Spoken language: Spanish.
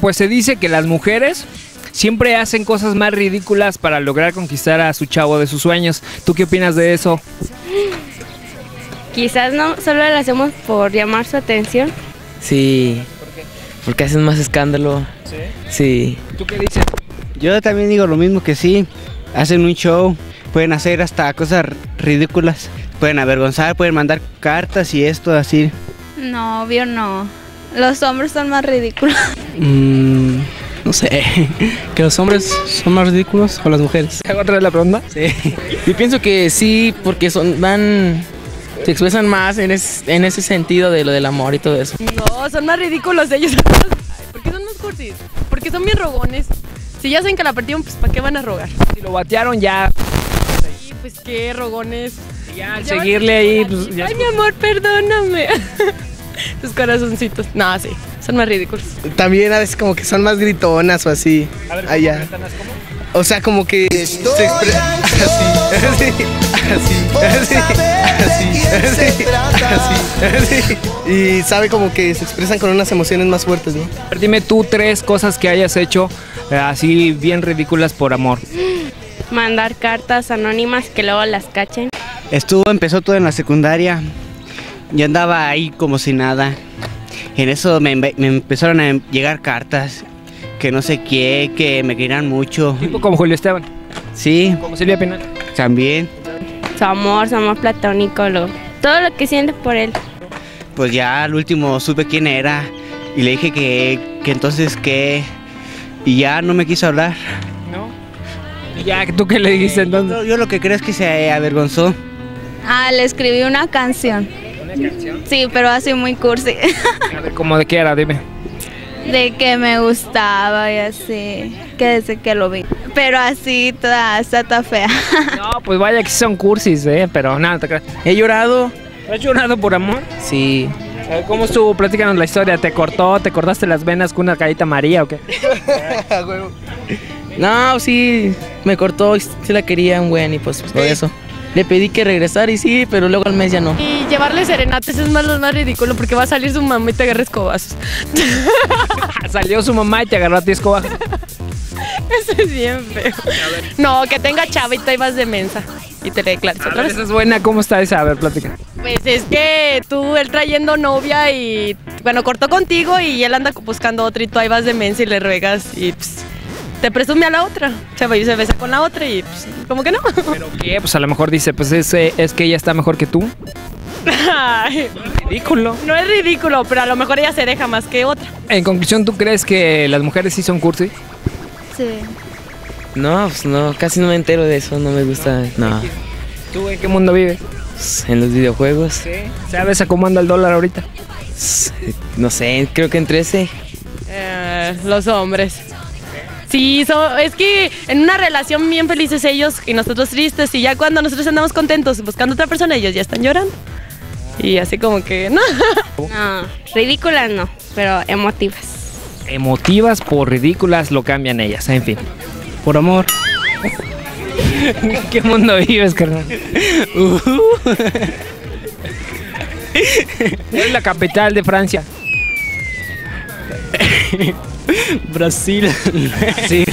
Pues se dice que las mujeres siempre hacen cosas más ridículas para lograr conquistar a su chavo de sus sueños. ¿Tú qué opinas de eso? Quizás no, solo lo hacemos por llamar su atención. Sí. Porque hacen más escándalo. Sí. ¿Tú qué dices? Yo también digo lo mismo que sí. Hacen un show, pueden hacer hasta cosas ridículas. Pueden avergonzar, pueden mandar cartas y esto así. No, obvio no. Los hombres son más ridículos. Mm, no sé. ¿Que los hombres son más ridículos o las mujeres? ¿Hago otra vez la pregunta? Sí. Yo pienso que sí, porque son van se expresan más en, es- en ese sentido de lo del amor y todo eso. No, son más ridículos ellos. ¿Por qué son más cursis? Porque son bien rogones. Si ya saben que la perdieron, pues ¿para qué van a rogar? Si lo batearon ya, pues qué rogones. ya al Ya van seguirle a ahí, pues ya Ay, mi amor, perdóname. Tus corazoncitos. No, sí, son más ridículos. También a veces como que son más gritonas o así. Allá. O sea, como que se expresan así, así, así, así, así, así, así. Y sabe como que se expresan con unas emociones más fuertes, ¿no? A ver, Dime tú tres cosas que hayas hecho eh, así bien ridículas por amor. Mandar cartas anónimas que luego las cachen. Estuvo, empezó todo en la secundaria. Yo andaba ahí como si nada. En eso me, me empezaron a llegar cartas. Que no sé qué, que me querían mucho. Tipo como Julio Esteban, Sí, como Silvia Pinal. también. Su amor, su amor platónico, lo, todo lo que sientes por él. Pues ya al último supe quién era. Y le dije que, que entonces qué. Y ya no me quiso hablar. ¿No? Y ya, ¿tú qué le dijiste entonces? Yo, yo lo que creo es que se avergonzó. Ah, le escribí una canción. Sí, pero así muy cursi. ¿cómo de qué era? Dime. De que me gustaba y así. Que desde que lo vi. Pero así, toda, está toda fea. No, pues vaya que sí son cursis, ¿eh? Pero nada, te. He llorado. ¿Has llorado por amor? Sí. ¿Cómo estuvo? Platícanos la historia. ¿Te cortó? ¿Te cortaste las venas con una carita María o qué? No, sí, me cortó y sí la quería un buen y pues por eso. Le pedí que regresara y sí, pero luego al mes ya no. Llevarle serenates es más lo más ridículo porque va a salir su mamá y te agarra escobazos. Salió su mamá y te agarró a ti escoba. Eso es bien feo. No, que tenga chavita y vas de mensa. Y te le A ver, vez. esa es buena. ¿Cómo está esa? A ver, platica. Pues es que tú, él trayendo novia y, bueno, cortó contigo y él anda buscando otra y tú ahí vas de mensa y le ruegas y pues, te presume a la otra. Se va y se besa con la otra y pues, como que no. ¿Pero qué? Pues a lo mejor dice, pues es, es que ella está mejor que tú. Ay, Ridículo. no es ridículo, pero a lo mejor ella se deja más que otra. En conclusión, ¿tú crees que las mujeres sí son cursi? Sí. No, pues no, casi no me entero de eso, no me gusta. No, ¿Tú en qué mundo vives? Pues, en los videojuegos, Sí. ¿Sabes a cómo anda el dólar ahorita? pues, no sé, creo que en 13. Eh, los hombres. Sí, so- es que en una relación bien felices ellos y nosotros tristes y ya cuando nosotros andamos contentos buscando otra persona ellos ya están llorando. Y así como que no. No, ridículas no, pero emotivas. Emotivas por ridículas lo cambian ellas, en fin. Por amor. ¿En qué mundo vives, carnal? ¿Cuál es la capital de Francia? Brasil. Sí.